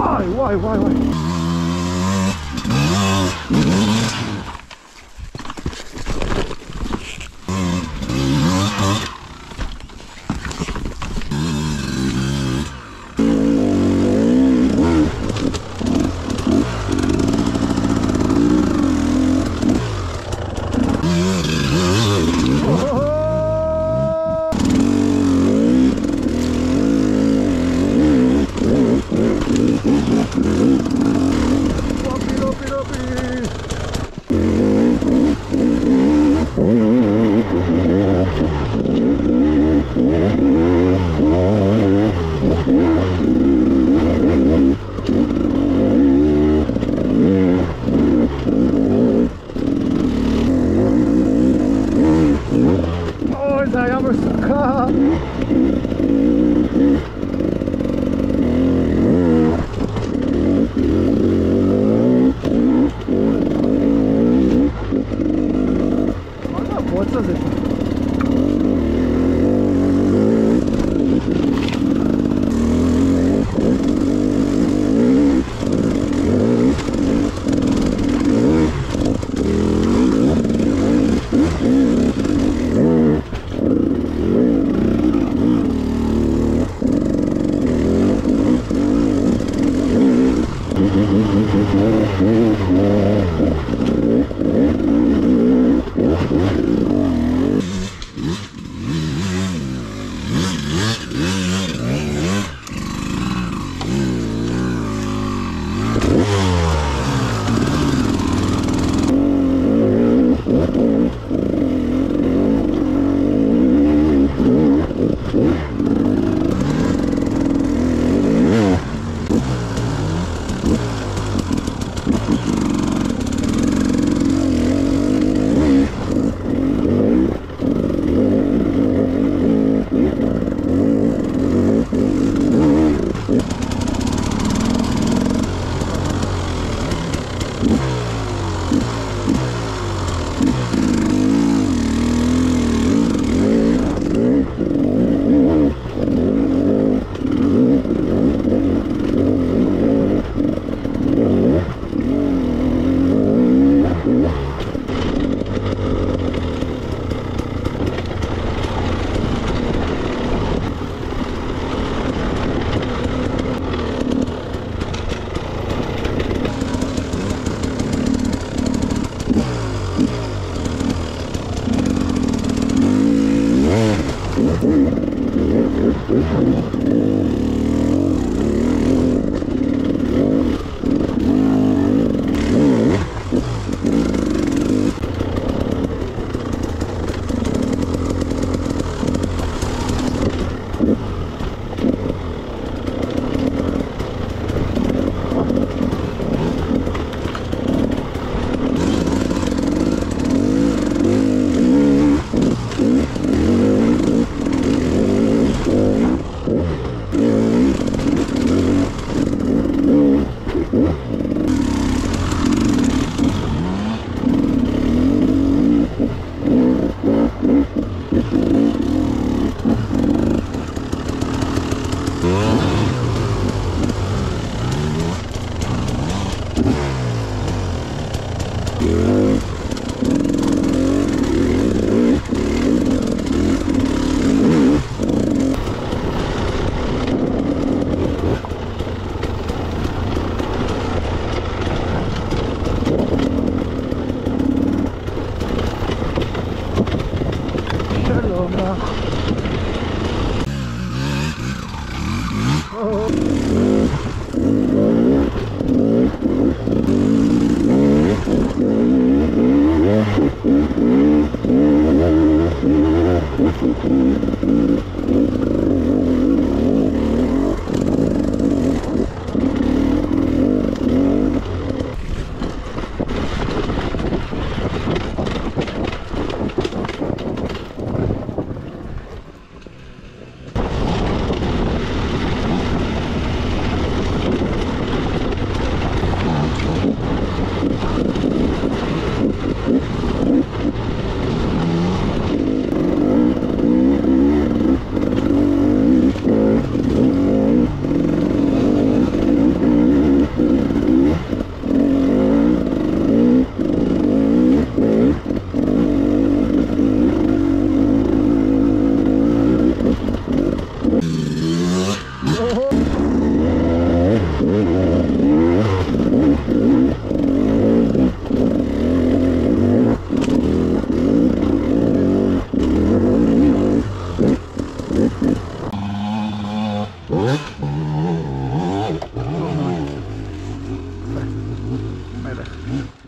Why? Why? Why? Why? ろうな。manera.